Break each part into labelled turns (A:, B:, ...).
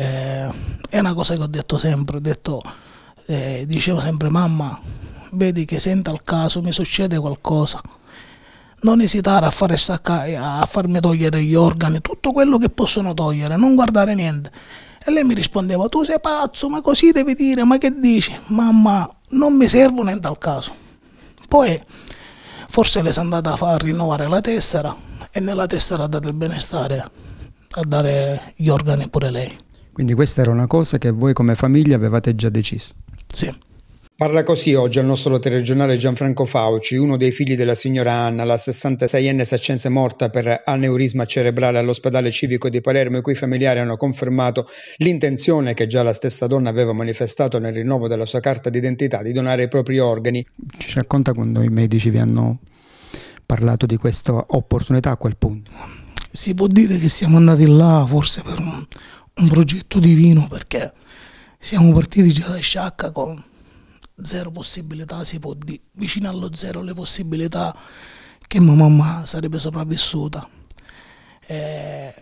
A: Eh, è una cosa che ho detto sempre, ho detto, eh, dicevo sempre mamma, vedi che senta il caso, mi succede qualcosa. Non esitare a, fare stacca- a farmi togliere gli organi, tutto quello che possono togliere, non guardare niente. E lei mi rispondeva, tu sei pazzo, ma così devi dire, ma che dici? Mamma, non mi servono niente al caso. Poi forse le sono andata a far rinnovare la tessera e nella tessera ha dato il benestare a dare gli organi pure lei.
B: Quindi questa era una cosa che voi come famiglia avevate già deciso?
A: Sì.
B: Parla così oggi al nostro telegiornale Gianfranco Fauci, uno dei figli della signora Anna, la 66enne saccense morta per aneurisma cerebrale all'ospedale civico di Palermo, i cui familiari hanno confermato l'intenzione che già la stessa donna aveva manifestato nel rinnovo della sua carta d'identità di donare i propri organi. Ci racconta quando i medici vi hanno parlato di questa opportunità a quel punto?
A: Si può dire che siamo andati là forse per un, un progetto divino perché siamo partiti già da Sciacca con zero possibilità, si può dire, vicino allo zero le possibilità che mia mamma sarebbe sopravvissuta. E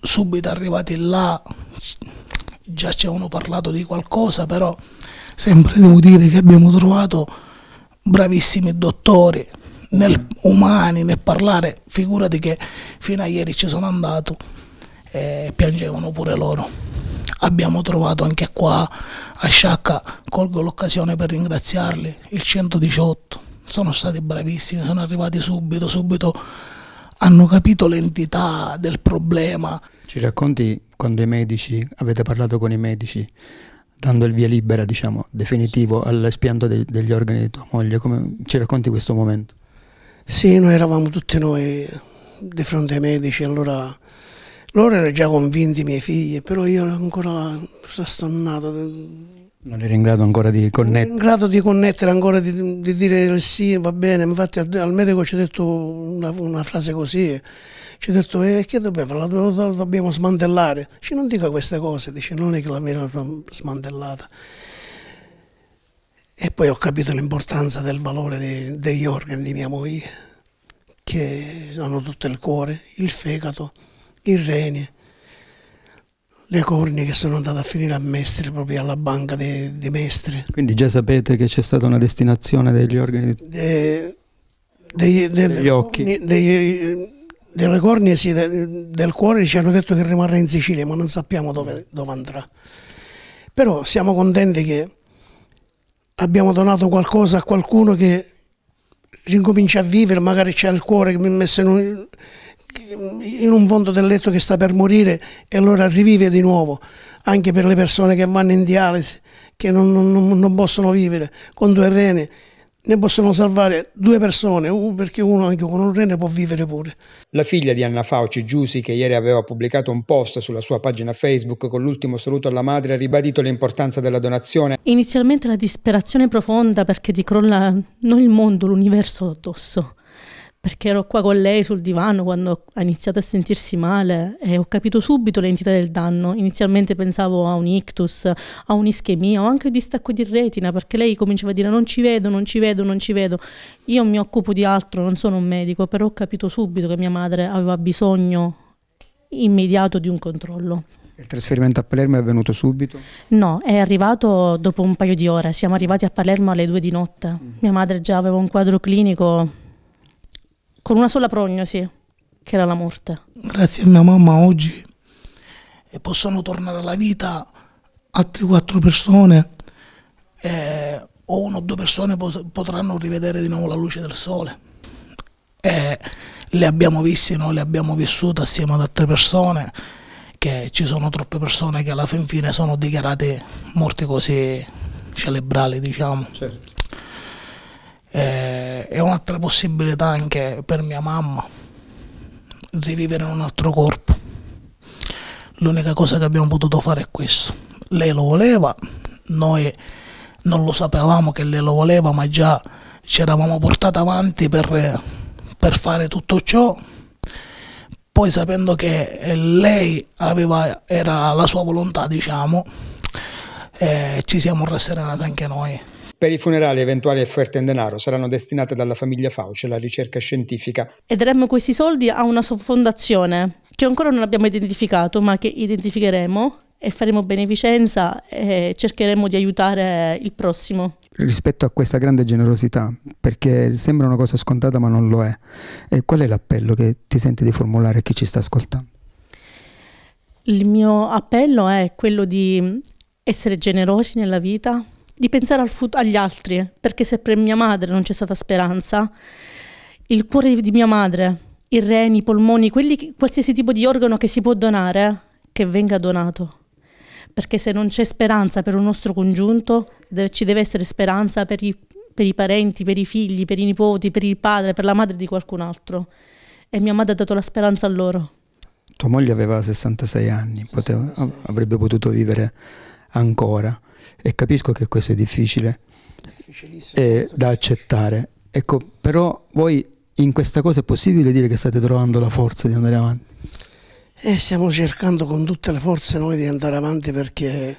A: subito arrivati là già ci avevano parlato di qualcosa, però sempre devo dire che abbiamo trovato bravissimi dottori, nel, umani nel parlare, figurati che fino a ieri ci sono andato e piangevano pure loro abbiamo trovato anche qua a Sciacca, colgo l'occasione per ringraziarli, il 118, sono stati bravissimi, sono arrivati subito, subito hanno capito l'entità del problema.
B: Ci racconti quando i medici, avete parlato con i medici, dando il via libera, diciamo, definitivo all'espianto de- degli organi di tua moglie, come ci racconti questo momento?
C: Sì, noi eravamo tutti noi di fronte ai medici, allora loro erano già convinti, i miei figli, però io ero ancora stastonnato.
B: Non eri in grado ancora di connettere?
C: In grado di connettere ancora, di, di dire sì, va bene. Infatti al, al medico ci ha detto una, una, frase così, ci ha detto eh, che dobbiamo fare? La, la, dobbiamo smantellare. Dice non dica queste cose, dice non è che la mia smantellata. E poi ho capito l'importanza del valore de, degli organi di mia moglie, che hanno tutto il cuore, il fegato i reni, le cornie che sono andate a finire a Mestre, proprio alla banca di, di Mestre.
B: Quindi già sapete che c'è stata una destinazione degli organi? De,
C: dei, degli occhi? Dei, delle cornie sì, de, del cuore ci hanno detto che rimarrà in Sicilia, ma non sappiamo dove, dove andrà. Però siamo contenti che abbiamo donato qualcosa a qualcuno che ricomincia a vivere, magari c'è il cuore che mi ha messo in un in un fondo del letto che sta per morire e allora rivive di nuovo, anche per le persone che vanno in dialisi, che non, non, non possono vivere con due rene, ne possono salvare due persone, perché uno anche con un rene può vivere pure.
B: La figlia di Anna Fauci, Giusy, che ieri aveva pubblicato un post sulla sua pagina Facebook con l'ultimo saluto alla madre, ha ribadito l'importanza della donazione.
D: Inizialmente la disperazione profonda perché ti crolla non il mondo, l'universo addosso perché ero qua con lei sul divano quando ha iniziato a sentirsi male e ho capito subito l'entità del danno. Inizialmente pensavo a un ictus, a un'ischemia o anche a distacco di retina, perché lei cominciava a dire non ci vedo, non ci vedo, non ci vedo. Io mi occupo di altro, non sono un medico, però ho capito subito che mia madre aveva bisogno immediato di un controllo.
B: Il trasferimento a Palermo è avvenuto subito?
D: No, è arrivato dopo un paio di ore. Siamo arrivati a Palermo alle due di notte. Mm. Mia madre già aveva un quadro clinico con una sola prognosi, che era la morte.
A: Grazie a mia mamma oggi possono tornare alla vita altre quattro persone eh, o una o due persone potranno rivedere di nuovo la luce del sole. E le abbiamo viste, noi le abbiamo vissute assieme ad altre persone, che ci sono troppe persone che alla fin fine sono dichiarate morti così celebrali, diciamo. Certo eh, è un'altra possibilità anche per mia mamma rivivere in un altro corpo. L'unica cosa che abbiamo potuto fare è questo. Lei lo voleva, noi non lo sapevamo che lei lo voleva, ma già ci eravamo portati avanti per, per fare tutto ciò. Poi sapendo che lei aveva, era la sua volontà, diciamo, eh, ci siamo rasserenati anche noi.
B: Per i funerali eventuali offerte in denaro saranno destinate dalla famiglia Fauci alla ricerca scientifica.
D: E daremo questi soldi a una fondazione che ancora non abbiamo identificato, ma che identificheremo, e faremo beneficenza e cercheremo di aiutare il prossimo.
B: Rispetto a questa grande generosità, perché sembra una cosa scontata ma non lo è, e qual è l'appello che ti senti di formulare a chi ci sta ascoltando?
D: Il mio appello è quello di essere generosi nella vita, di pensare fut- agli altri, perché se per mia madre non c'è stata speranza, il cuore di mia madre, i reni, i polmoni, quelli, qualsiasi tipo di organo che si può donare, che venga donato. Perché se non c'è speranza per un nostro congiunto, deve, ci deve essere speranza per i, per i parenti, per i figli, per i nipoti, per il padre, per la madre di qualcun altro. E mia madre ha dato la speranza a loro.
B: Tua moglie aveva 66 anni, poteva, avrebbe potuto vivere ancora e capisco che questo è difficile è da accettare. Ecco, però voi in questa cosa è possibile dire che state trovando la forza di andare avanti?
C: E stiamo cercando con tutte le forze noi di andare avanti perché,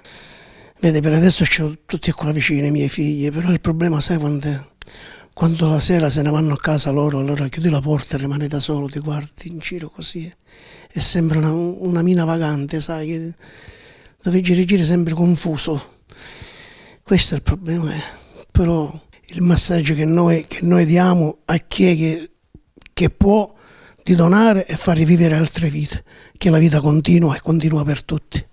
C: vede, per adesso ho tutti qua vicini i miei figli, però il problema sai quando, quando la sera se ne vanno a casa loro, allora chiudi la porta e rimani da solo, ti guardi in giro così e sembra una, una mina vagante, sai, dove giri giri sempre confuso. Questo è il problema, eh. però il messaggio che noi, che noi diamo a chi è che, che può di donare e far rivivere altre vite, che la vita continua e continua per tutti.